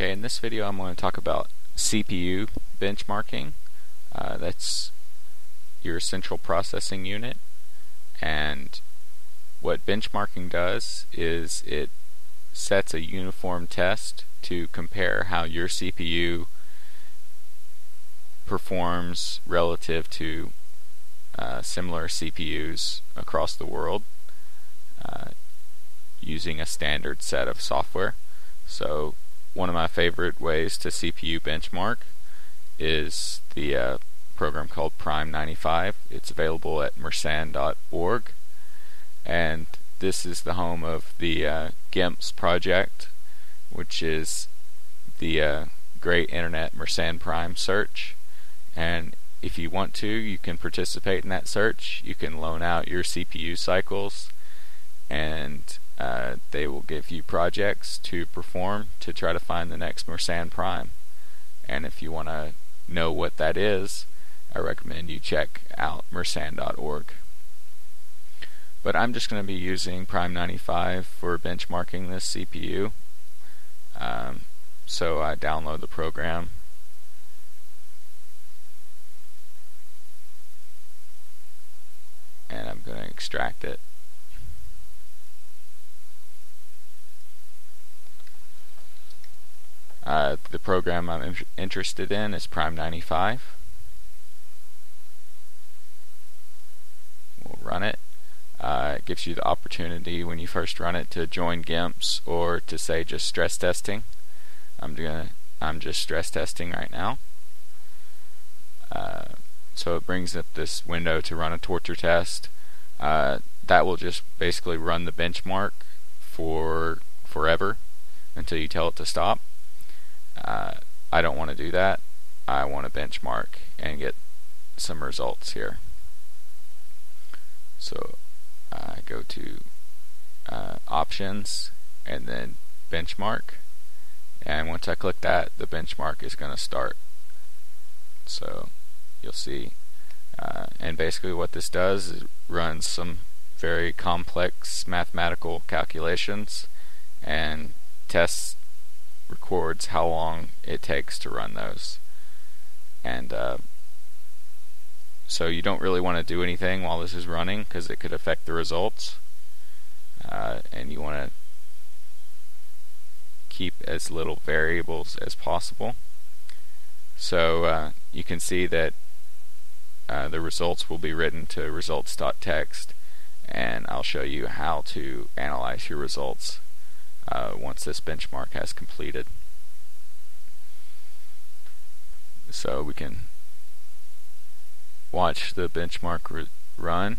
Okay, in this video I'm going to talk about CPU benchmarking. Uh, that's your central processing unit and what benchmarking does is it sets a uniform test to compare how your CPU performs relative to uh, similar CPUs across the world uh, using a standard set of software. So one of my favorite ways to CPU benchmark is the uh, program called Prime 95. It's available at mersenne.org, and this is the home of the uh, GIMPS project, which is the uh, great internet Mersenne Prime search. And if you want to, you can participate in that search. You can loan out your CPU cycles, and uh, they will give you projects to perform to try to find the next Mersenne Prime. And if you want to know what that is, I recommend you check out mersenne.org. But I'm just going to be using Prime 95 for benchmarking this CPU. Um, so I download the program. And I'm going to extract it. Uh, the program I'm in interested in is Prime 95. We'll run it. Uh, it gives you the opportunity when you first run it to join GIMPs or to say just stress testing. I'm gonna I'm just stress testing right now. Uh, so it brings up this window to run a torture test. Uh, that will just basically run the benchmark for forever until you tell it to stop. Uh, I don't want to do that. I want to benchmark and get some results here. So I go to uh, options and then benchmark and once I click that the benchmark is going to start so you'll see uh, and basically what this does is runs some very complex mathematical calculations and tests records how long it takes to run those. And uh, so you don't really want to do anything while this is running because it could affect the results. Uh, and you want to keep as little variables as possible. So uh, you can see that uh, the results will be written to results.txt and I'll show you how to analyze your results uh, once this benchmark has completed. So we can watch the benchmark run.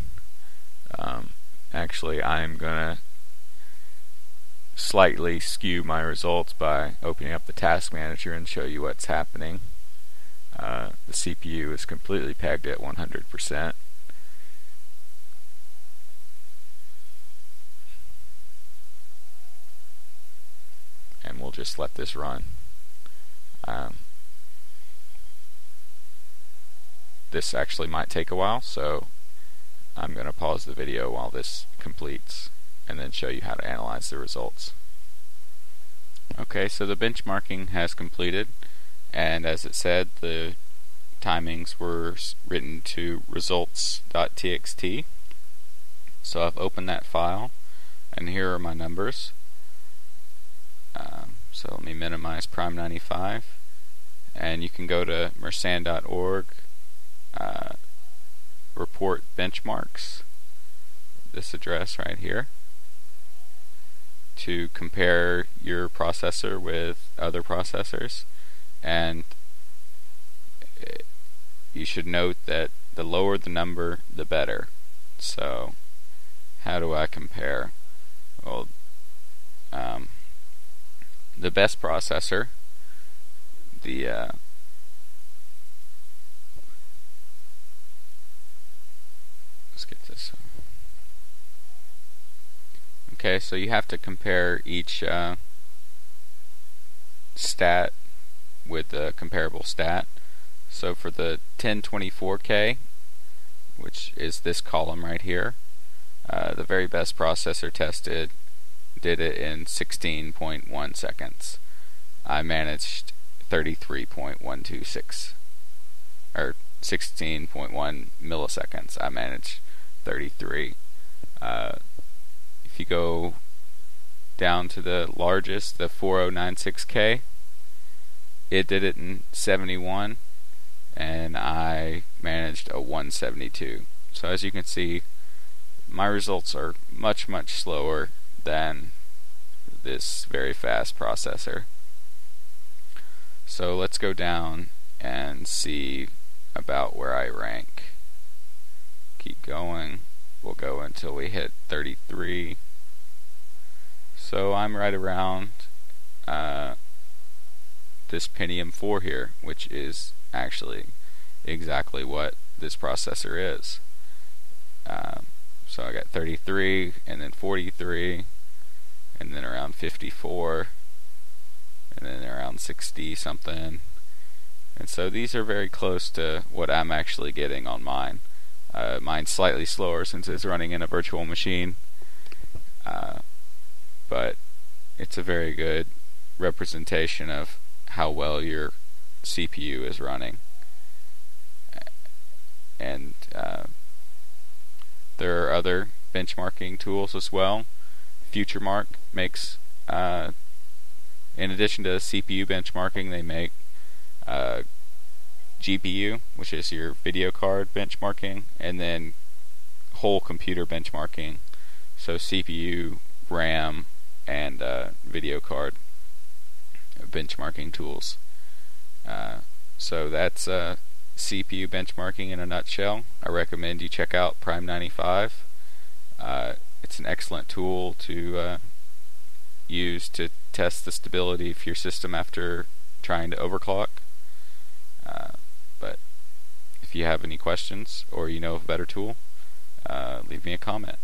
Um, actually, I'm going to slightly skew my results by opening up the task manager and show you what's happening. Uh, the CPU is completely pegged at 100%. and we'll just let this run. Um, this actually might take a while, so I'm going to pause the video while this completes and then show you how to analyze the results. Okay, so the benchmarking has completed, and as it said, the timings were written to results.txt. So I've opened that file, and here are my numbers. Um, so let me minimize Prime 95. And you can go to mersenne.org, uh, report benchmarks, this address right here, to compare your processor with other processors. And you should note that the lower the number, the better. So, how do I compare? Well, um, the best processor, the uh, let's get this. Okay, so you have to compare each uh, stat with the comparable stat. So for the 1024K, which is this column right here, uh, the very best processor tested did it in 16.1 seconds. I I managed 33.126 or 16.1 milliseconds. I managed 33. Uh, if you go down to the largest, the 4096K, it did it in 71, and I managed a 172. So as you can see, my results are much, much slower than this very fast processor. So let's go down and see about where I rank. Going. We'll go until we hit 33. So I'm right around uh, this Pentium 4 here, which is actually exactly what this processor is. Um, so I got 33, and then 43, and then around 54, and then around 60 something. And so these are very close to what I'm actually getting on mine. Uh, mine's slightly slower since it's running in a virtual machine, uh, but it's a very good representation of how well your CPU is running. And uh, there are other benchmarking tools as well. FutureMark makes uh, in addition to CPU benchmarking, they make uh, GPU, which is your video card benchmarking, and then whole computer benchmarking. So CPU, RAM, and uh, video card benchmarking tools. Uh, so that's uh, CPU benchmarking in a nutshell. I recommend you check out Prime 95. Uh, it's an excellent tool to uh, use to test the stability of your system after trying to overclock. If you have any questions or you know of a better tool, uh, leave me a comment.